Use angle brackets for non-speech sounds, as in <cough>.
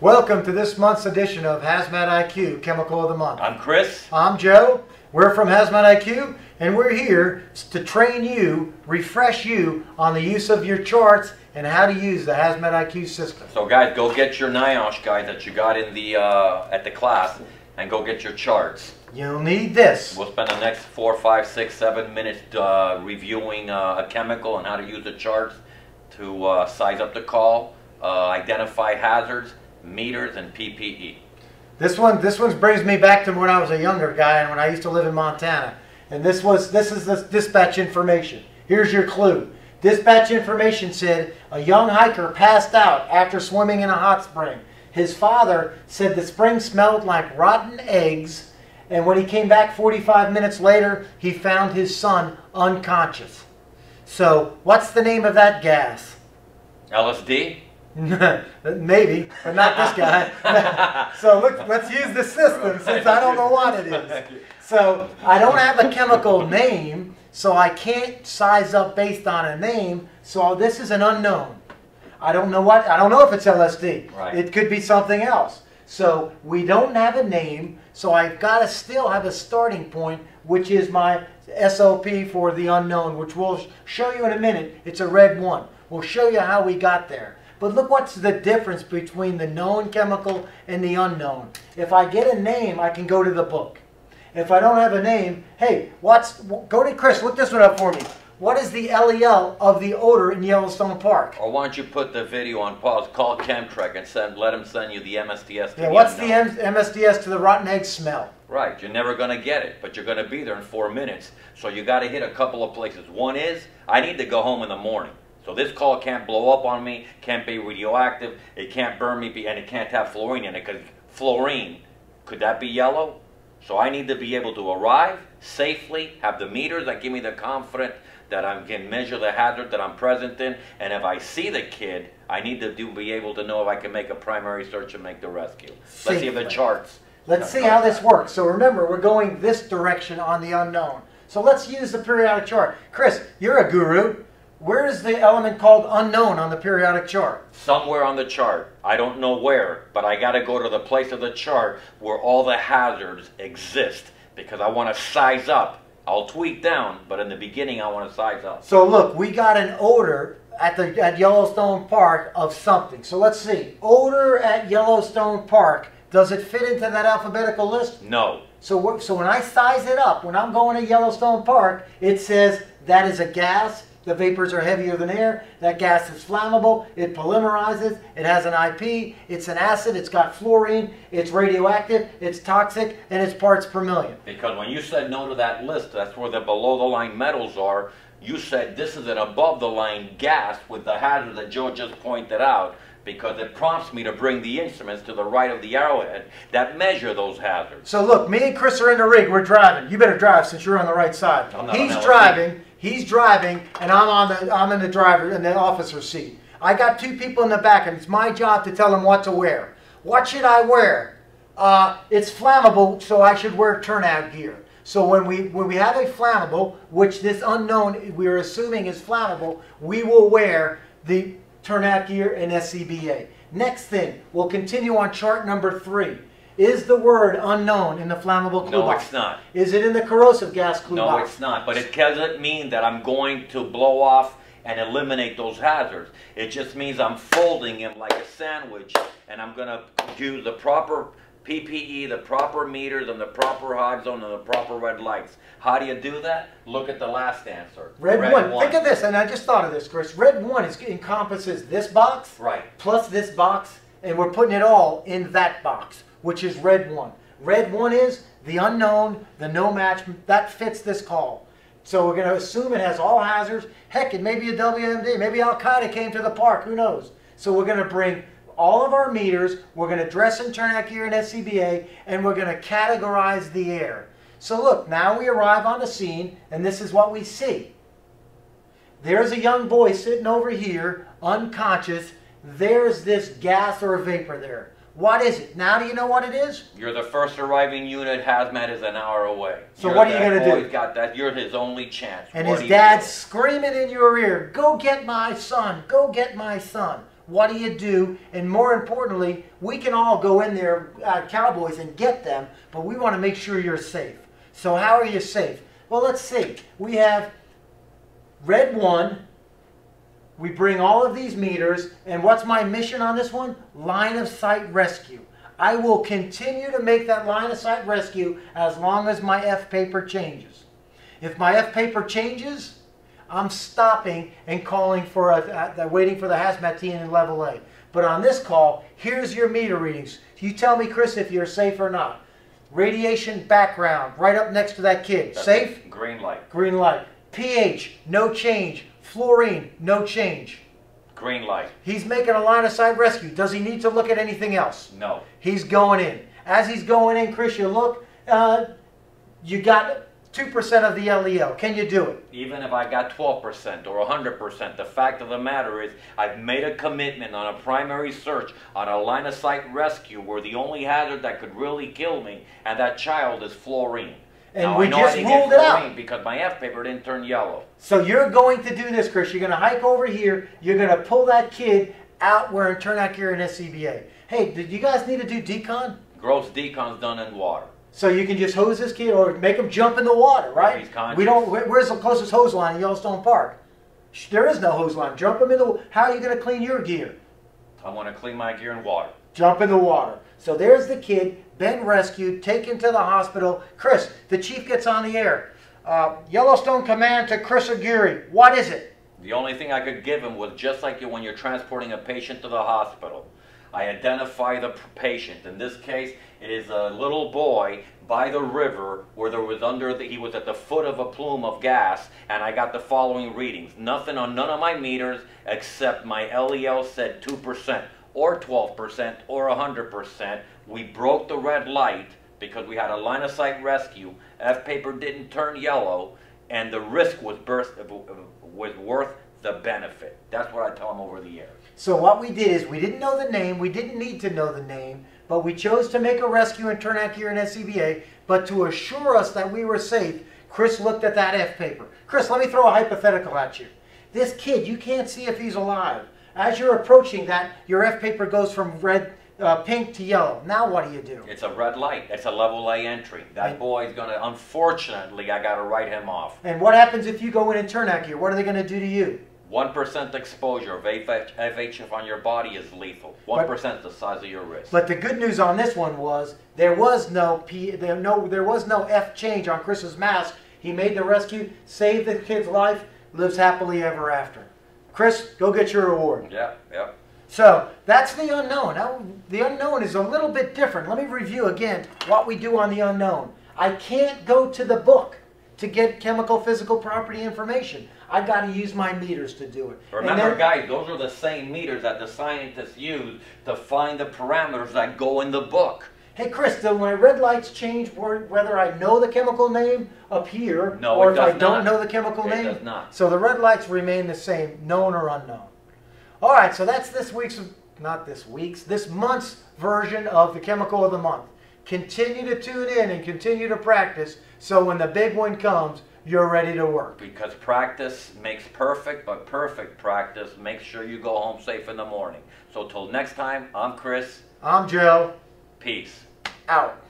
Welcome to this month's edition of Hazmat IQ Chemical of the Month. I'm Chris. I'm Joe. We're from Hazmat IQ, and we're here to train you, refresh you on the use of your charts and how to use the Hazmat IQ system. So, guys, go get your NIOSH guide that you got in the uh, at the class, and go get your charts. You'll need this. We'll spend the next four, five, six, seven minutes uh, reviewing uh, a chemical and how to use the charts to uh, size up the call, uh, identify hazards, meters, and PPE. This one, this one brings me back to when I was a younger guy and when I used to live in Montana. And this was, this is the dispatch information. Here's your clue. Dispatch information said a young hiker passed out after swimming in a hot spring. His father said the spring smelled like rotten eggs, and when he came back 45 minutes later, he found his son unconscious. So, what's the name of that gas? LSD? <laughs> Maybe, but not this guy. <laughs> so look, let's use the system since I don't know what it is. So I don't have a chemical name, so I can't size up based on a name. So this is an unknown. I don't know what. I don't know if it's LSD. Right. It could be something else. So we don't have a name. So I've got to still have a starting point, which is my SOP for the unknown, which we'll show you in a minute. It's a red one. We'll show you how we got there. But look what's the difference between the known chemical and the unknown. If I get a name, I can go to the book. If I don't have a name, hey, what's go to Chris, look this one up for me. What is the LEL of the odor in Yellowstone Park? Or why don't you put the video on pause, call CHEMTREC and send, let them send you the MSDS. Yeah, what's the M MSDS to the rotten egg smell? Right, you're never going to get it, but you're going to be there in four minutes. So you got to hit a couple of places. One is, I need to go home in the morning. So this call can't blow up on me, can't be radioactive, it can't burn me, and it can't have fluorine in it, because fluorine, could that be yellow? So I need to be able to arrive safely, have the meters that give me the confidence that I can measure the hazard that I'm present in, and if I see the kid, I need to do, be able to know if I can make a primary search and make the rescue. Let's see if the charts. Let's see how this works. So remember, we're going this direction on the unknown. So let's use the periodic chart. Chris, you're a guru. Where is the element called unknown on the periodic chart? somewhere on the chart. I don't know where, but I got to go to the place of the chart where all the hazards exist because I want to size up. I'll tweak down, but in the beginning I want to size up. So look, we got an odor at the at Yellowstone Park of something. So let's see. Odor at Yellowstone Park. Does it fit into that alphabetical list? No. So so when I size it up, when I'm going to Yellowstone Park, it says that is a gas. The vapors are heavier than air. That gas is flammable. It polymerizes. It has an IP. It's an acid. It's got fluorine. It's radioactive. It's toxic, and it's parts per million. Because when you said no to that list, that's where the below the line metals are. You said this is an above the line gas with the hazard that Joe just pointed out because it prompts me to bring the instruments to the right of the arrowhead that measure those hazards. So look, me and Chris are in the rig. We're driving. You better drive since you're on the right side. He's driving. He's driving, and I'm on the I'm in the driver in the officer's seat. I got two people in the back, and it's my job to tell them what to wear. What should I wear? Uh, it's flammable, so I should wear turnout gear. So when we when we have a flammable, which this unknown we're assuming is flammable, we will wear the turnout gear and SCBA. Next thing, we'll continue on chart number three. Is the word unknown in the flammable clue No, box? it's not. Is it in the corrosive gas clue No, box? it's not. But it doesn't mean that I'm going to blow off and eliminate those hazards. It just means I'm folding them like a sandwich and I'm going to do the proper PPE, the proper meters, and the proper hot zone, and the proper red lights. How do you do that? Look at the last answer. Red, one. Think of this, and I just thought of this, Chris. Red one is, encompasses this box Right. plus this box, and we're putting it all in that box, which is red one. Red one is the unknown, the no match. That fits this call. So we're going to assume it has all hazards. Heck, it may be a WMD. Maybe Al Qaeda came to the park. Who knows? So we're going to bring all of our meters. We're going to dress and turn out gear in SCBA, and we're going to categorize the air. So look, now we arrive on the scene, and this is what we see. There's a young boy sitting over here, unconscious. There's this gas or vapor there. What is it? Now do you know what it is? You're the first arriving unit. Hazmat is an hour away. So You're what are you gonna do? boy's Got that? You're his only chance. And What his dad's do? screaming in your ear, Go get my son! Go get my son! What do you do? And more importantly, we can all go in there, uh, Cowboys, and get them, but we want to make sure you're safe. So how are you safe? Well, let's see. We have red one. We bring all of these meters, and what's my mission on this one? Line of sight rescue. I will continue to make that line of sight rescue as long as my F paper changes. If my F paper changes, I'm stopping and calling for a, a, waiting for the hazmat team in level A. But on this call, here's your meter readings. You tell me, Chris, if you're safe or not. Radiation background, right up next to that kid. That's safe? Green light. Green light. pH, no change. Fluorine, no change. Green light. He's making a line of sight rescue. Does he need to look at anything else? No. He's going in. As he's going in, Chris, you look, uh, you got 2% of the LEL. Can you do it? Even if I got 12% or 100%, the fact of the matter is I've made a commitment on a primary search on a line of sight rescue where the only hazard that could really kill me and that child is fluorine. And now, we just ruled it out. because my F paper didn't turn yellow. So you're going to do this, Chris. You're going to hike over here. You're going to pull that kid out wearing turnout gear and SCBA. Hey, did you guys need to do decon? Gross decon's done in water. So you can just hose this kid or make him jump in the water, right? He's conscious. We don't. Where's the closest hose line in Yellowstone Park? There is no hose line. Jump him in the. How are you going to clean your gear? I want to clean my gear in water. Jump in the water. So there's the kid, been rescued, taken to the hospital. Chris, the chief gets on the air. Uh, Yellowstone Command to Chris Aguirre. What is it? The only thing I could give him was just like you when you're transporting a patient to the hospital. I identify the patient. In this case, it is a little boy by the river where there was under the, he was at the foot of a plume of gas, and I got the following readings. Nothing on none of my meters except my LEL said 2% or 12% or 100%. We broke the red light because we had a line of sight rescue. F paper didn't turn yellow, and the risk was burst, uh, was worth the benefit. That's what I tell them over the air. So what we did is we didn't know the name. We didn't need to know the name, but we chose to make a rescue and turnout gear in SCBA. But to assure us that we were safe, Chris looked at that F paper. Chris, let me throw a hypothetical at you. This kid, you can't see if he's alive. As you're approaching that, your F paper goes from red, uh, pink to yellow. Now what do you do? It's a red light. It's a level A entry. That boy's gonna. Unfortunately, I gotta write him off. And what happens if you go in and turnout gear? What are they going to do to you? One percent exposure of FHF on your body is lethal. One percent the size of your wrist. But the good news on this one was there was no P, there no there was no F change on Chris's mask. He made the rescue, saved the kid's life, lives happily ever after. Chris, go get your reward. yeah, yeah. So that's the unknown. Now, the unknown is a little bit different. Let me review again what we do on the unknown. I can't go to the book to get chemical physical property information. I've got to use my meters to do it. Remember, then- guys, those are the same meters that the scientists use to find the parameters that go in the book. Hey Chris, do my red lights change whether I know the chemical name up here No, or if I does don't know the chemical It name? does not. So the red lights remain the same, known or unknown. All right, so that's this week's, not this week's, this month's version of the chemical of the month. Continue to tune in and continue to practice so when the big one comes, you're ready to work. Because practice makes perfect, but perfect practice makes sure you go home safe in the morning. So till next time, I'm Chris. I'm Joe, Peace out.